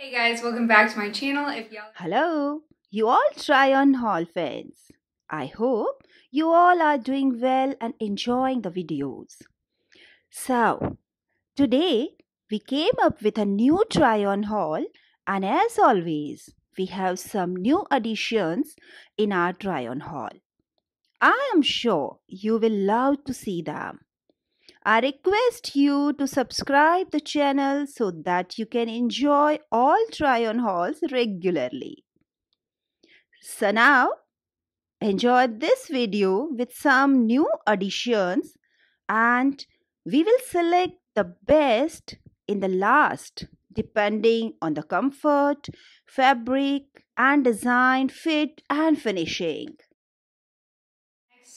Hey guys, welcome back to my channel. If y'all Hello, you all try on haul fans. I hope you all are doing well and enjoying the videos. So, today we came up with a new try on haul, and as always, we have some new additions in our try on haul. I am sure you will love to see them. I request you to subscribe the channel so that you can enjoy all try on hauls regularly. So now enjoy this video with some new additions and we will select the best in the last depending on the comfort, fabric and design, fit and finishing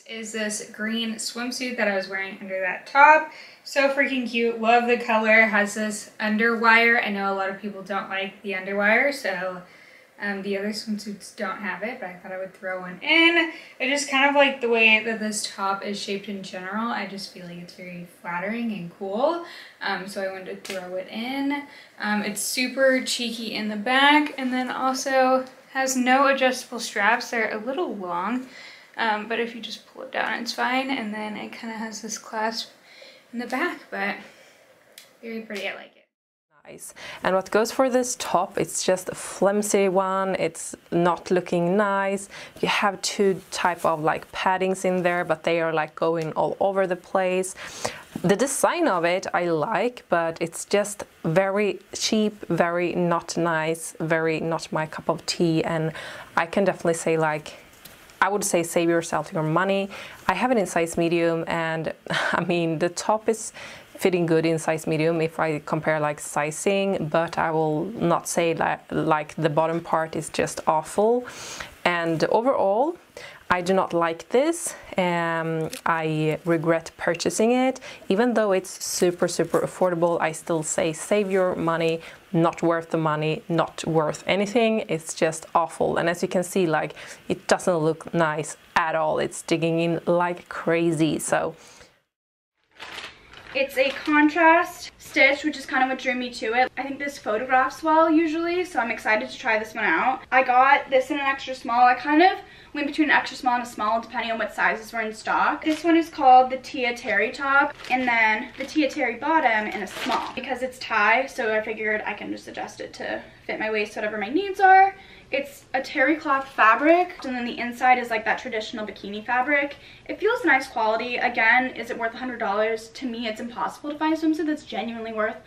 is this green swimsuit that I was wearing under that top. So freaking cute. Love the color. Has this underwire. I know a lot of people don't like the underwire, so um, the other swimsuits don't have it, but I thought I would throw one in. I just kind of like the way that this top is shaped in general. I just feel like it's very flattering and cool. Um, so I wanted to throw it in. Um, it's super cheeky in the back and then also has no adjustable straps. They're a little long. Um, but if you just pull it down, it's fine. And then it kind of has this clasp in the back, but very pretty. I like it. Nice. And what goes for this top, it's just a flimsy one. It's not looking nice. You have two type of like paddings in there, but they are like going all over the place. The design of it I like, but it's just very cheap, very not nice, very not my cup of tea. And I can definitely say like I would say save yourself your money. I have it in size medium and I mean the top is fitting good in size medium if I compare like sizing but I will not say that like the bottom part is just awful and overall I do not like this. Um, I regret purchasing it. Even though it's super, super affordable, I still say save your money, not worth the money, not worth anything. It's just awful. And as you can see, like, it doesn't look nice at all. It's digging in like crazy, so. It's a contrast stitch, which is kind of what drew me to it. I think this photographs well usually, so I'm excited to try this one out. I got this in an extra small. I kind of went between an extra small and a small depending on what sizes were in stock. This one is called the Tia Terry top and then the Tia Terry bottom in a small because it's tie so I figured I can just adjust it to fit my waist whatever my needs are. It's a terry cloth fabric and then the inside is like that traditional bikini fabric. It feels nice quality. Again, is it worth $100? To me, it's impossible to find a swimsuit that's genuinely worth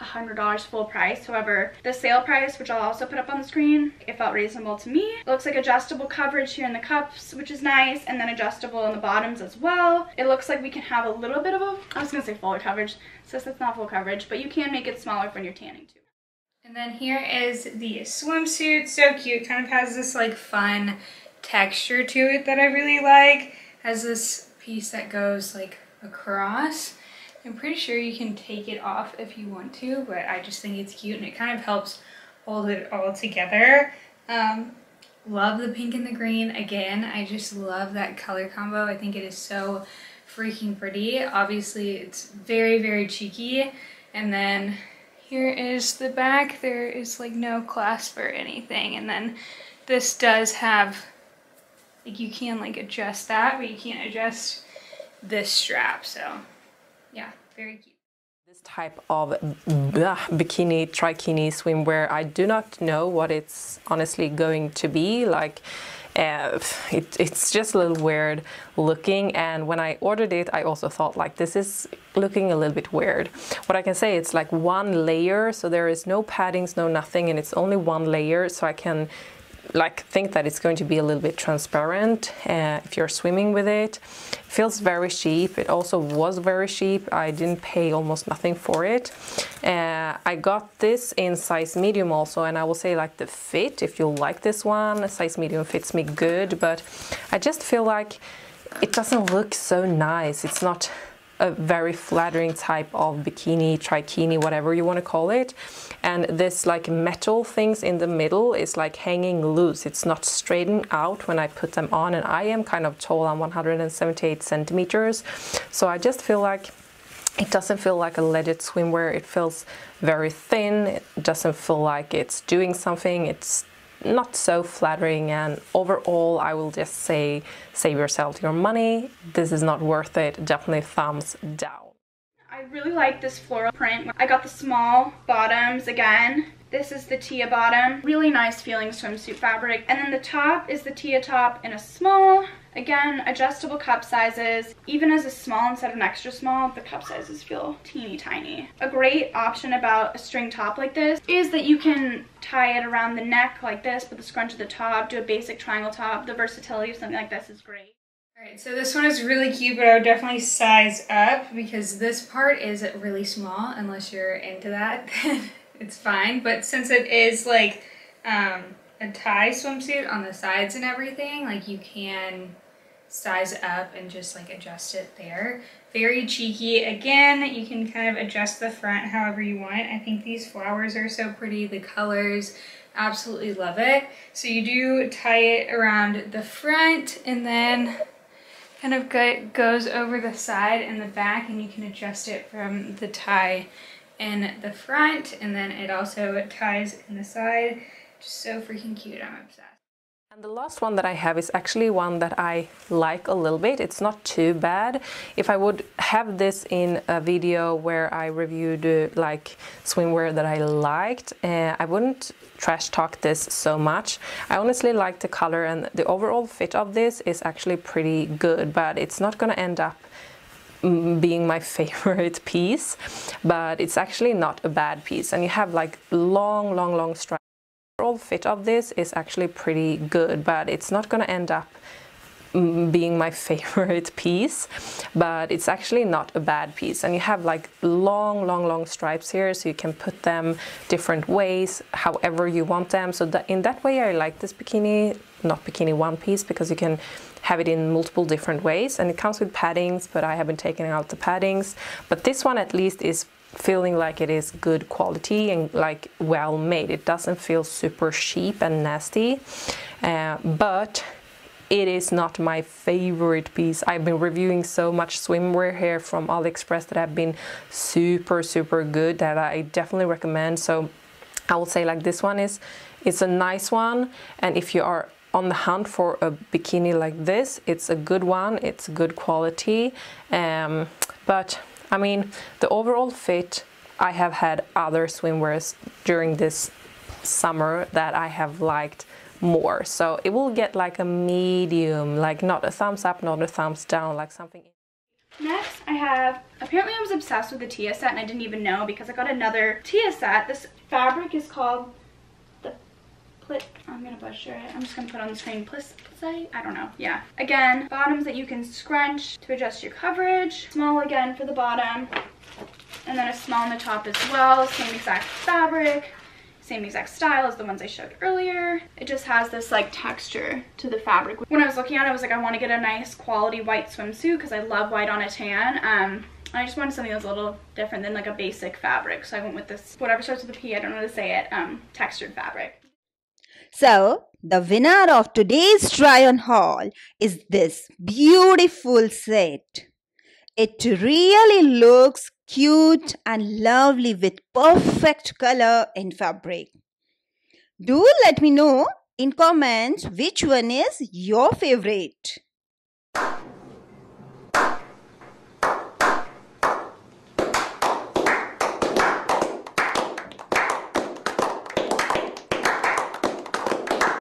$100 full price. However, the sale price, which I'll also put up on the screen, it felt reasonable to me. It looks like adjustable coverage here in the cups, which is nice, and then adjustable in the bottoms as well. It looks like we can have a little bit of a, I was gonna say fuller coverage, since it's not full coverage, but you can make it smaller when you're tanning too. And then here is the swimsuit, so cute, kind of has this like fun texture to it that I really like. Has this piece that goes like across I'm pretty sure you can take it off if you want to, but I just think it's cute and it kind of helps hold it all together. Um, love the pink and the green. Again, I just love that color combo. I think it is so freaking pretty. Obviously, it's very, very cheeky. And then here is the back. There is like no clasp or anything. And then this does have, like you can like adjust that, but you can't adjust this strap. So yeah, very cute. This type of bikini, trikini swimwear, I do not know what it's honestly going to be. Like, uh, it, it's just a little weird looking and when I ordered it I also thought like this is looking a little bit weird. What I can say it's like one layer so there is no paddings, no nothing and it's only one layer so I can like think that it's going to be a little bit transparent uh, if you're swimming with it. Feels very cheap. It also was very cheap. I didn't pay almost nothing for it. Uh, I got this in size medium also and I will say like the fit, if you like this one, size medium fits me good, but I just feel like it doesn't look so nice. It's not a very flattering type of bikini, trikini, whatever you want to call it. And this like metal things in the middle is like hanging loose. It's not straightened out when I put them on. And I am kind of tall, I'm 178 centimeters. So I just feel like it doesn't feel like a legit swimwear. It feels very thin. It doesn't feel like it's doing something. It's not so flattering and overall I will just say save yourself your money. This is not worth it. Definitely thumbs down. I really like this floral print. I got the small bottoms again. This is the Tia bottom. Really nice feeling swimsuit fabric. And then the top is the Tia top in a small. Again, adjustable cup sizes. Even as a small instead of an extra small, the cup sizes feel teeny tiny. A great option about a string top like this is that you can tie it around the neck like this, put the scrunch at the top, do a basic triangle top. The versatility of something like this is great. Alright, so this one is really cute, but I would definitely size up because this part is really small. Unless you're into that, then it's fine. But since it is like um, a tie swimsuit on the sides and everything, like you can size up and just like adjust it there. Very cheeky. Again, you can kind of adjust the front however you want. I think these flowers are so pretty. The colors, absolutely love it. So you do tie it around the front and then kind of go, goes over the side and the back and you can adjust it from the tie in the front and then it also ties in the side. Just so freaking cute. I'm obsessed. And the last one that I have is actually one that I like a little bit. It's not too bad. If I would have this in a video where I reviewed uh, like swimwear that I liked, uh, I wouldn't trash talk this so much. I honestly like the color and the overall fit of this is actually pretty good, but it's not gonna end up mm, being my favorite piece, but it's actually not a bad piece. And you have like long, long, long stripes overall fit of this is actually pretty good, but it's not going to end up mm, being my favorite piece but it's actually not a bad piece. And you have like long long long stripes here so you can put them different ways however you want them. So that in that way I like this bikini not bikini one piece because you can have it in multiple different ways. And it comes with paddings but I haven't taken out the paddings. But this one at least is feeling like it is good quality and like well made. It doesn't feel super cheap and nasty, uh, but it is not my favorite piece. I've been reviewing so much swimwear here from AliExpress that have been super, super good that I definitely recommend. So I will say like this one is, it's a nice one. And if you are on the hunt for a bikini like this, it's a good one. It's good quality. Um, but I mean, the overall fit, I have had other swimwears during this summer that I have liked more. So it will get like a medium, like not a thumbs up, not a thumbs down, like something. Next, I have, apparently I was obsessed with the Tia set and I didn't even know because I got another Tia set. This fabric is called I'm gonna butcher it. I'm just gonna put on the screen. Plis, I don't know. Yeah. Again, bottoms that you can scrunch to adjust your coverage. Small again for the bottom. And then a small on the top as well. Same exact fabric. Same exact style as the ones I showed earlier. It just has this like texture to the fabric. When I was looking at it, I was like, I want to get a nice quality white swimsuit because I love white on a tan. Um, I just wanted something that was a little different than like a basic fabric. So I went with this, whatever starts with a P, I don't know how to say it, um, textured fabric. So, the winner of today's try on haul is this beautiful set. It really looks cute and lovely with perfect color and fabric. Do let me know in comments which one is your favorite.